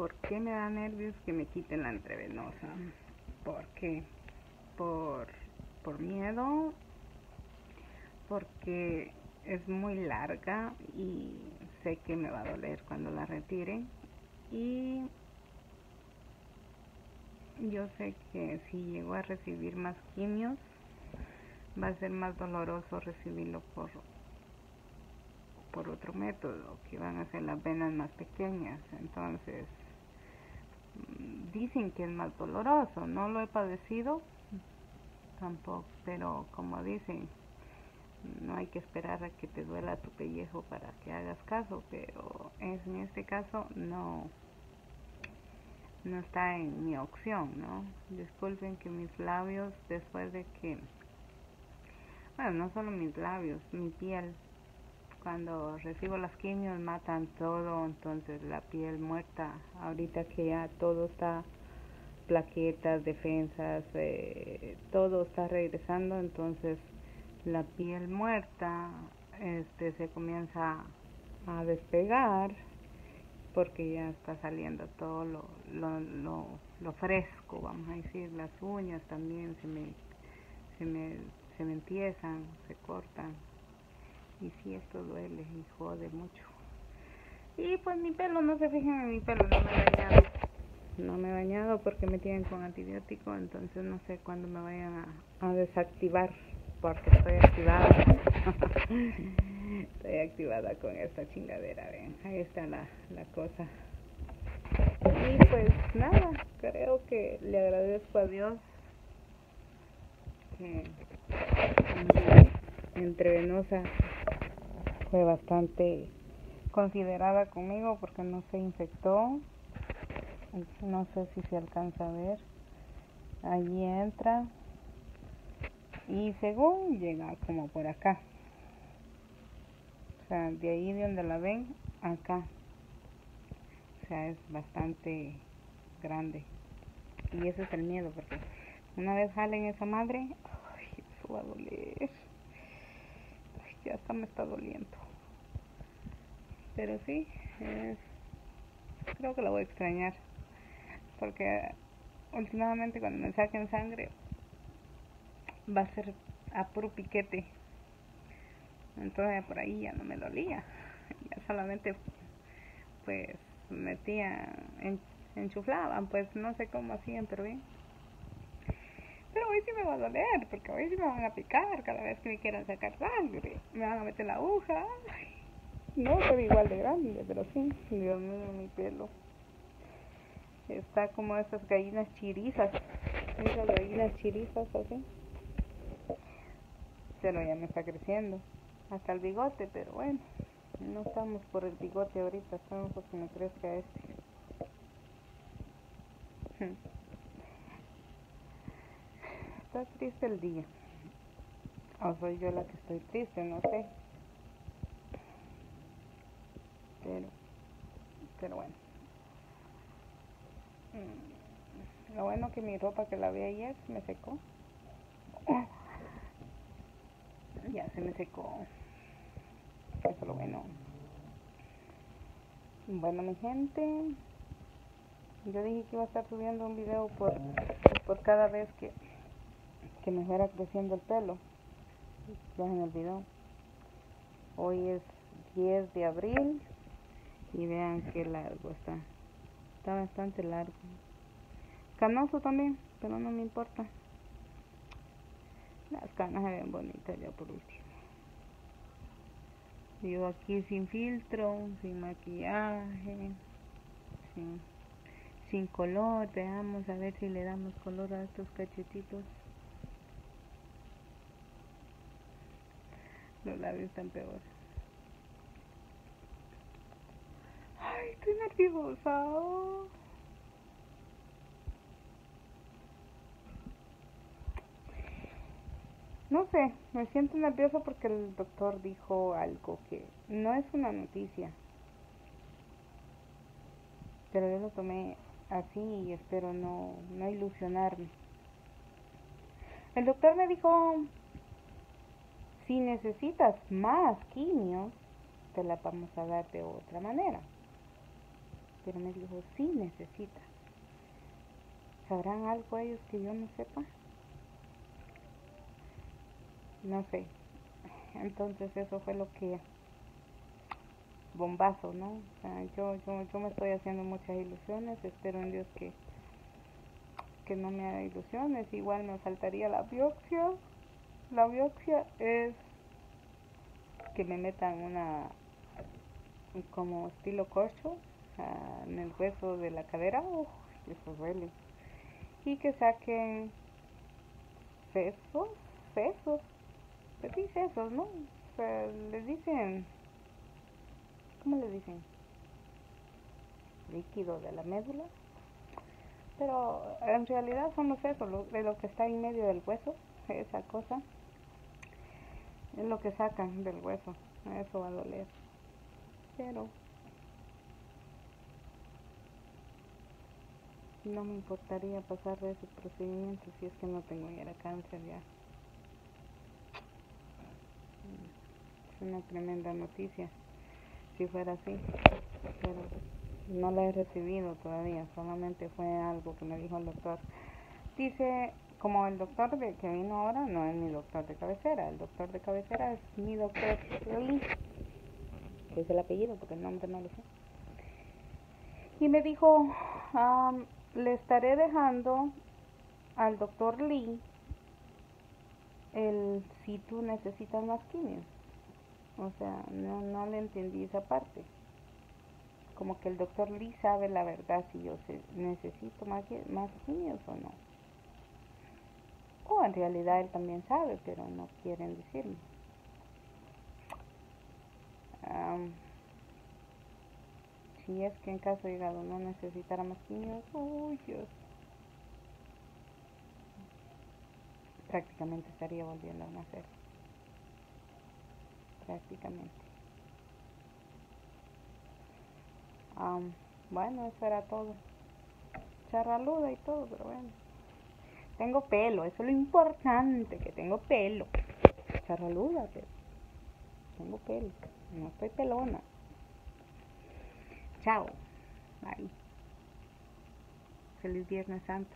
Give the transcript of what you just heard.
¿Por qué me da nervios que me quiten la entrevenosa? ¿Por qué? Por, por miedo, porque es muy larga y sé que me va a doler cuando la retiren y yo sé que si llego a recibir más quimios va a ser más doloroso recibirlo por por otro método que van a ser las venas más pequeñas entonces dicen que es más doloroso no lo he padecido tampoco pero como dicen no hay que esperar a que te duela tu pellejo para que hagas caso pero en este caso no no está en mi opción, ¿no? Disculpen que mis labios, después de que, bueno, no solo mis labios, mi piel, cuando recibo las quimios matan todo, entonces la piel muerta, ahorita que ya todo está, plaquetas, defensas, eh, todo está regresando, entonces la piel muerta este se comienza a despegar porque ya está saliendo todo lo, lo, lo, lo, fresco, vamos a decir, las uñas también se me, se me, se me empiezan, se cortan. Y si esto duele y jode mucho. Y pues mi pelo, no se fijen en mi pelo, no me he bañado. No me he bañado porque me tienen con antibiótico, entonces no sé cuándo me vayan a, a desactivar porque estoy activada. estoy activada con esta chingadera, ven, ahí está la, la cosa. Y pues nada, creo que le agradezco a Dios que entrevenosa fue bastante considerada conmigo porque no se infectó. No sé si se alcanza a ver. Allí entra y según llega como por acá o sea de ahí de donde la ven acá o sea es bastante grande y ese es el miedo porque una vez jalen esa madre ay, eso va a doler me está doliendo pero sí es, creo que la voy a extrañar porque últimamente cuando me saquen sangre va a ser a puro piquete. Entonces por ahí ya no me dolía. Ya solamente pues metía, en, enchuflaban, pues no sé cómo hacían, pero bien. Pero hoy sí me va a doler, porque hoy sí me van a picar cada vez que me quieran sacar sangre. Me van a meter la aguja. No soy igual de grande, pero sí, Dios mío, mi pelo. Está como esas gallinas chirizas. Esas gallinas chirizas así pero ya me está creciendo hasta el bigote, pero bueno, no estamos por el bigote ahorita, estamos porque me crezca este. Está triste el día. O soy yo la que estoy triste, no sé. Pero, pero bueno. Mm, lo bueno que mi ropa que la vi ayer me secó ya se me secó eso es lo bueno bueno mi gente yo dije que iba a estar subiendo un video por, por cada vez que, que me fuera creciendo el pelo ya se me olvidó hoy es 10 de abril y vean qué largo está está bastante largo canoso también pero no me importa las canas se ven bonitas ya por último. Yo aquí sin filtro, sin maquillaje, sin, sin color. Veamos a ver si le damos color a estos cachetitos. Los labios están peores. Ay, estoy nerviosa. No sé, me siento nerviosa porque el doctor dijo algo que no es una noticia. Pero yo lo tomé así y espero no, no ilusionarme. El doctor me dijo, si necesitas más quimios, te la vamos a dar de otra manera. Pero me dijo, sí necesita. ¿Sabrán algo ellos que yo no sepa? No sé. Entonces eso fue lo que bombazo, ¿no? Yo, yo, yo me estoy haciendo muchas ilusiones, espero en Dios que, que no me haga ilusiones, igual me faltaría la biopsia. La biopsia es que me metan una como estilo corcho en el hueso de la cadera, eso duele. Y que saquen sesos, sesos, pues sí, sesos, ¿no? O sea, les dicen, ¿cómo le dicen? Líquido de la médula. Pero en realidad son los sesos, de lo que está en medio del hueso, esa cosa. Es lo que sacan del hueso, eso va a doler. Pero no me importaría pasar de ese procedimiento si es que no tengo ya cáncer ya. Es una tremenda noticia si fuera así, pero no la he recibido todavía, solamente fue algo que me dijo el doctor. Dice, como el doctor de, que vino ahora no es mi doctor de cabecera, el doctor de cabecera es mi doctor Lee, que es el apellido porque el nombre no lo sé. Y me dijo, le estaré dejando al doctor Lee el si tú necesitas más quimios. O sea, no, no le entendí esa parte. Como que el doctor Lee sabe la verdad si yo necesito más, más quimios o no. O en realidad él también sabe, pero no quieren decirme. si es que en caso llegado no necesitara más quimios, uy. Prácticamente estaría volviendo a nacer. Prácticamente. bueno, eso era todo. Charraluda y todo, pero bueno. Tengo pelo, eso es lo importante, que tengo pelo. Charraluda, pero tengo pelo. No estoy pelona. Chao. Bye. Feliz Viernes Santo.